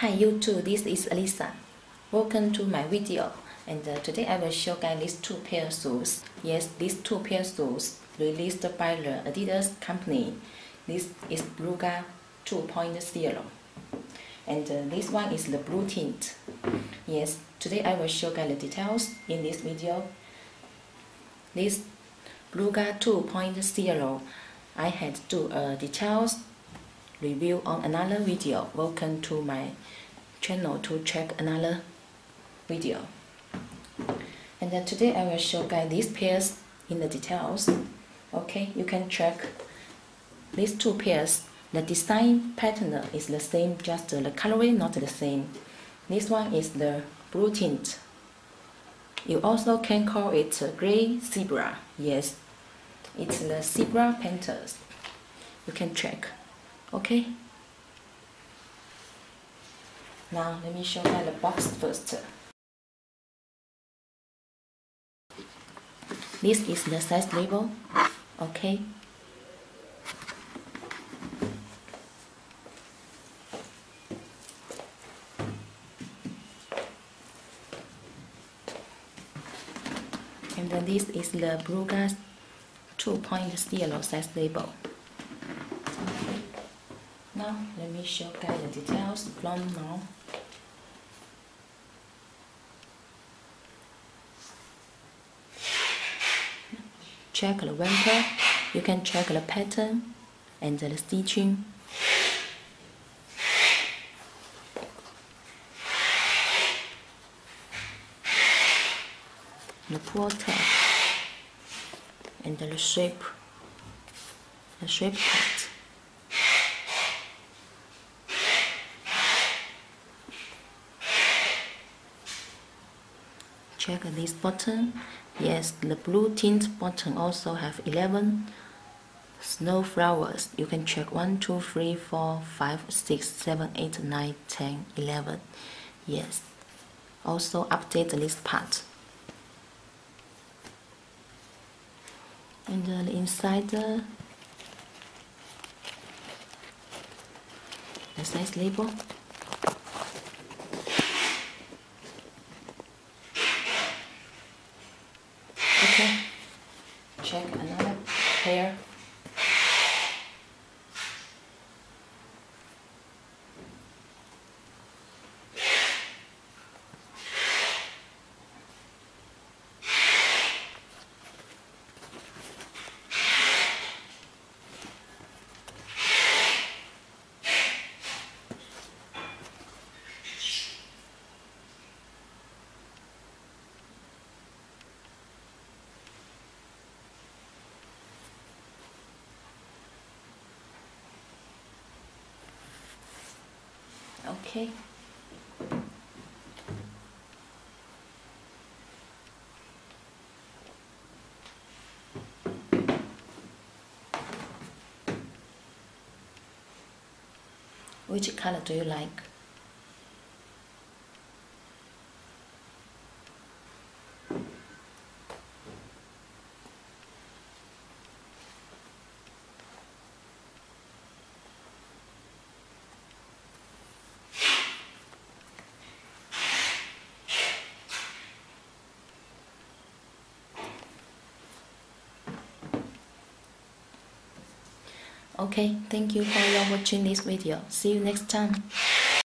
Hi YouTube, this is Alisa. Welcome to my video. And uh, today I will show guys these two pair of shoes. Yes, these two pair of shoes released by the Adidas company. This is Beluga 2.0. And uh, this one is the blue tint. Yes, today I will show guys the details in this video. This Beluga 2.0 I had do a details review on another video. Welcome to my channel to check another video. And then today I will show guys these pairs in the details. Okay, you can check these two pairs. The design pattern is the same, just the colorway not the same. This one is the blue tint. You also can call it gray zebra. Yes, it's the zebra panthers. You can check. Okay. Now let me show you the box first. This is the size label. Okay. And then this is the Beluga 2.0 size label. Now let me show you the details from now. Check the wrapper, you can check the pattern and the stitching. The quarter and the shape, the shape part. Check this button. Yes the blue tint button also have 11 snow flowers. You can check 1 2 3 4 5 6 7 8 9 10 11 yes. Also update this part. And uh, the inside uh, the size label check another pair. Okay. Which color do you like? Okay, thank you for watching this video. See you next time.